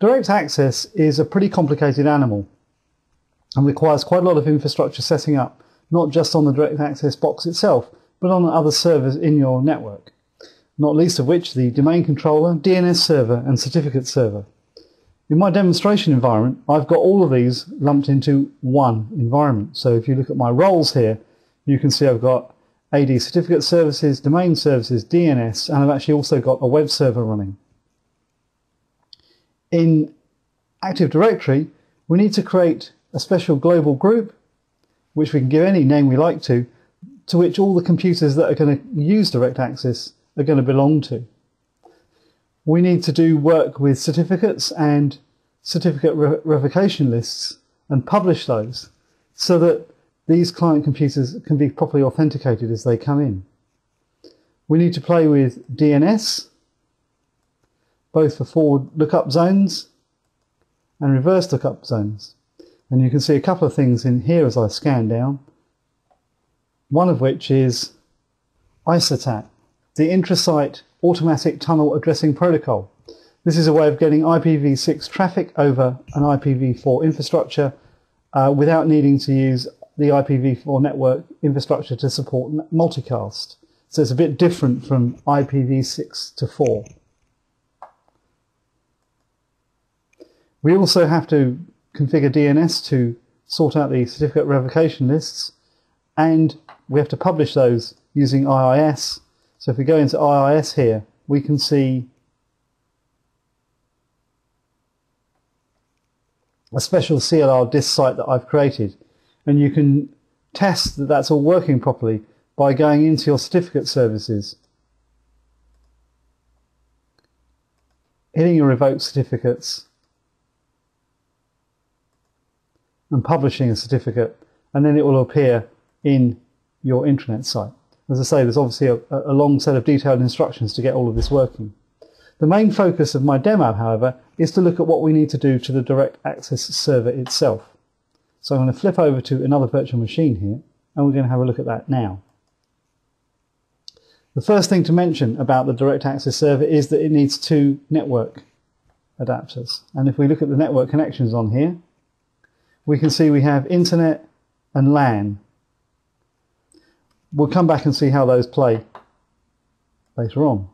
Direct access is a pretty complicated animal and requires quite a lot of infrastructure setting up, not just on the direct access box itself, but on other servers in your network, not least of which the domain controller, DNS server and certificate server. In my demonstration environment, I've got all of these lumped into one environment. So if you look at my roles here, you can see I've got AD certificate services, domain services, DNS, and I've actually also got a web server running. In Active Directory, we need to create a special global group, which we can give any name we like to, to which all the computers that are going to use direct access are going to belong to. We need to do work with certificates and certificate re revocation lists and publish those so that these client computers can be properly authenticated as they come in. We need to play with DNS, both for forward lookup zones and reverse lookup zones. And you can see a couple of things in here as I scan down, one of which is ISATAP, the intrasite automatic tunnel addressing protocol. This is a way of getting IPv6 traffic over an IPv4 infrastructure uh, without needing to use the IPv4 network infrastructure to support multicast. So it's a bit different from IPv6 to 4. We also have to configure DNS to sort out the certificate revocation lists and we have to publish those using IIS. So if we go into IIS here, we can see a special CLR disk site that I've created. And you can test that that's all working properly by going into your certificate services, hitting your revoke certificates and publishing a certificate and then it will appear in your intranet site. As I say, there's obviously a, a long set of detailed instructions to get all of this working. The main focus of my demo, however, is to look at what we need to do to the direct access server itself. So I'm going to flip over to another virtual machine here, and we're going to have a look at that now. The first thing to mention about the direct access server is that it needs two network adapters. And if we look at the network connections on here, we can see we have internet and LAN. We'll come back and see how those play later on.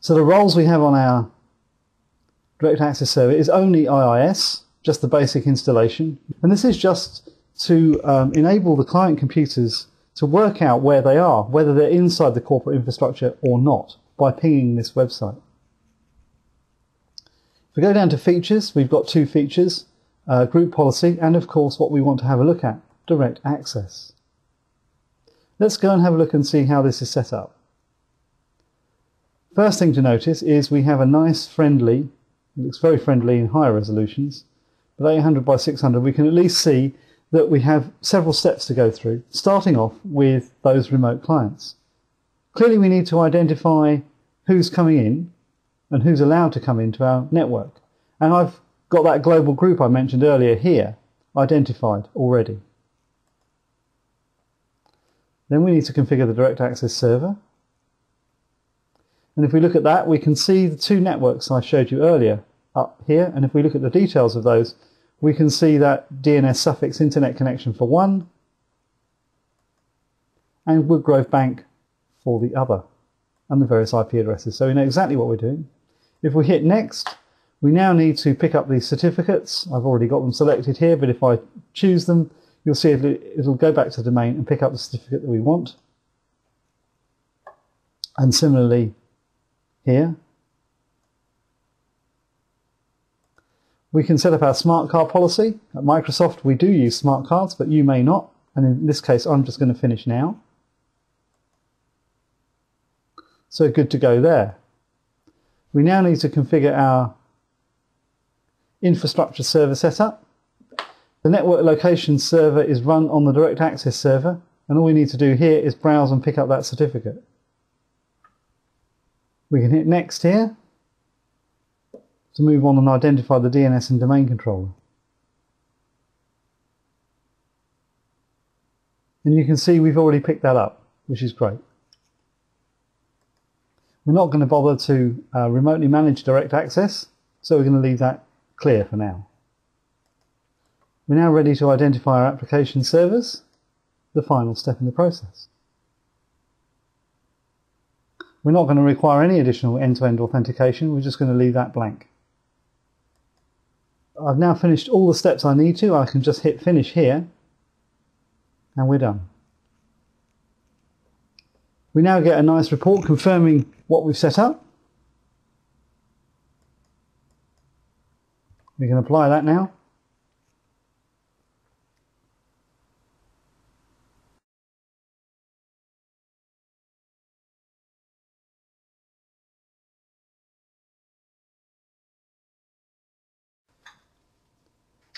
So the roles we have on our direct access server is only IIS, just the basic installation. And this is just to um, enable the client computers to work out where they are, whether they're inside the corporate infrastructure or not, by pinging this website. If we go down to features, we've got two features, uh, group policy, and of course what we want to have a look at, direct access. Let's go and have a look and see how this is set up. First thing to notice is we have a nice friendly, it looks very friendly in higher resolutions, but 800 by 600, we can at least see that we have several steps to go through, starting off with those remote clients. Clearly we need to identify who's coming in and who's allowed to come into our network. And I've got that global group I mentioned earlier here identified already. Then we need to configure the direct access server. And if we look at that, we can see the two networks I showed you earlier up here. And if we look at the details of those, we can see that DNS suffix internet connection for one and Woodgrove Bank for the other and the various IP addresses. So we know exactly what we're doing. If we hit next, we now need to pick up these certificates. I've already got them selected here, but if I choose them, you'll see it'll, go back to the domain and pick up the certificate that we want. And similarly here, We can set up our smart card policy. At Microsoft, we do use smart cards, but you may not. And in this case, I'm just going to finish now. So good to go there. We now need to configure our infrastructure server setup. The network location server is run on the direct access server, and all we need to do here is browse and pick up that certificate. We can hit next here to move on and identify the DNS and domain controller. And you can see we've already picked that up, which is great. We're not going to bother to uh, remotely manage direct access. So we're going to leave that clear for now. We're now ready to identify our application servers, the final step in the process. We're not going to require any additional end-to-end -end authentication, we're just going to leave that blank. I've now finished all the steps I need to, I can just hit finish here, and we're done. We now get a nice report confirming what we've set up. We can apply that now.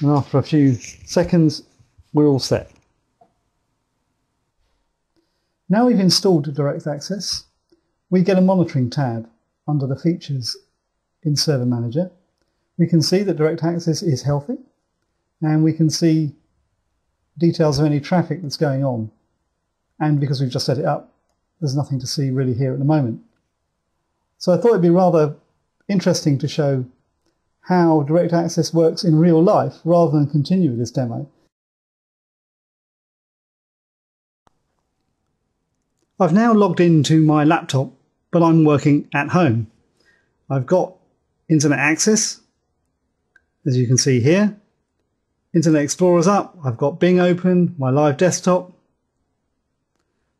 And after a few seconds, we're all set. Now we've installed Direct Access, we get a monitoring tab under the features in Server Manager. We can see that Direct Access is healthy, and we can see details of any traffic that's going on. And because we've just set it up, there's nothing to see really here at the moment. So I thought it'd be rather interesting to show how direct access works in real life rather than continue with this demo. I've now logged into my laptop, but I'm working at home. I've got internet access, as you can see here. Internet Explorer's up, I've got Bing open, my live desktop,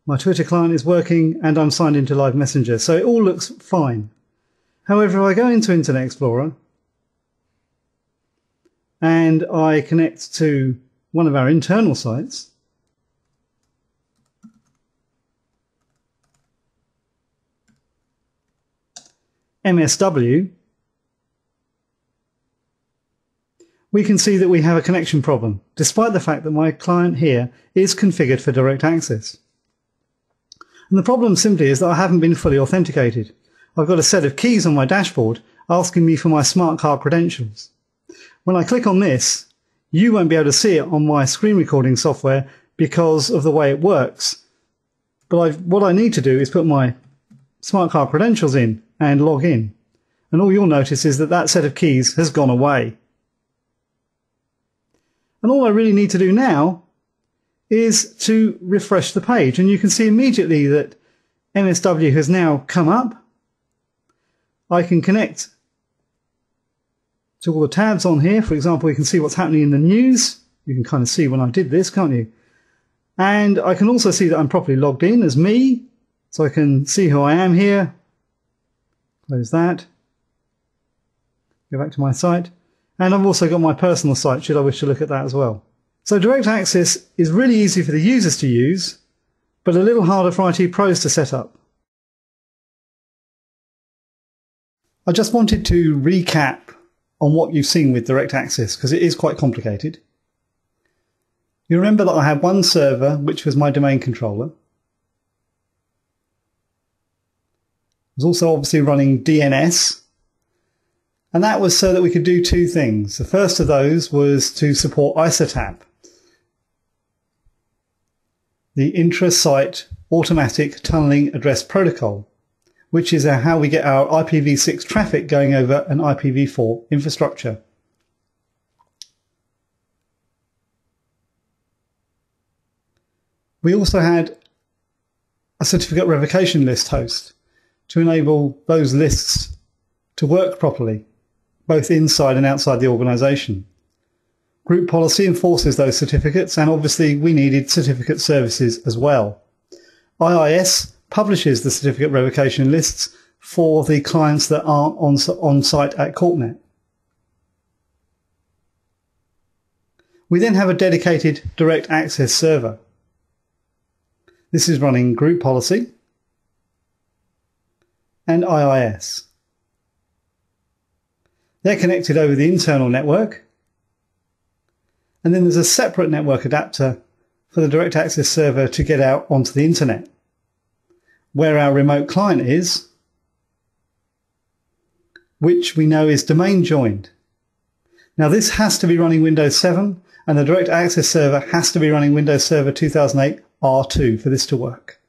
my Twitter client is working, and I'm signed into Live Messenger, so it all looks fine. However, if I go into Internet Explorer, and I connect to one of our internal sites, MSW, we can see that we have a connection problem, despite the fact that my client here is configured for direct access. And the problem simply is that I haven't been fully authenticated. I've got a set of keys on my dashboard asking me for my smart card credentials. When I click on this, you won't be able to see it on my screen recording software because of the way it works. But I've, what I need to do is put my smart card credentials in and log in. And all you'll notice is that that set of keys has gone away. And all I really need to do now is to refresh the page. And you can see immediately that MSW has now come up. I can connect to all the tabs on here. For example, we can see what's happening in the news. You can kind of see when I did this, can't you? And I can also see that I'm properly logged in as me. So I can see who I am here. Close that. Go back to my site. And I've also got my personal site, should I wish to look at that as well. So direct access is really easy for the users to use, but a little harder for IT pros to set up. I just wanted to recap on what you've seen with direct access because it is quite complicated. You remember that I had one server, which was my domain controller. It was also obviously running DNS. And that was so that we could do two things. The first of those was to support ISATAP, the intra-site automatic tunneling address protocol which is how we get our IPv6 traffic going over an IPv4 infrastructure. We also had a certificate revocation list host to enable those lists to work properly, both inside and outside the organization. Group policy enforces those certificates, and obviously we needed certificate services as well. IIS publishes the certificate revocation lists for the clients that aren't on, on site at CorpNet. We then have a dedicated direct access server. This is running group policy and IIS. They're connected over the internal network. And then there's a separate network adapter for the direct access server to get out onto the internet where our remote client is, which we know is domain joined. Now this has to be running Windows 7 and the direct access server has to be running Windows Server 2008 R2 for this to work.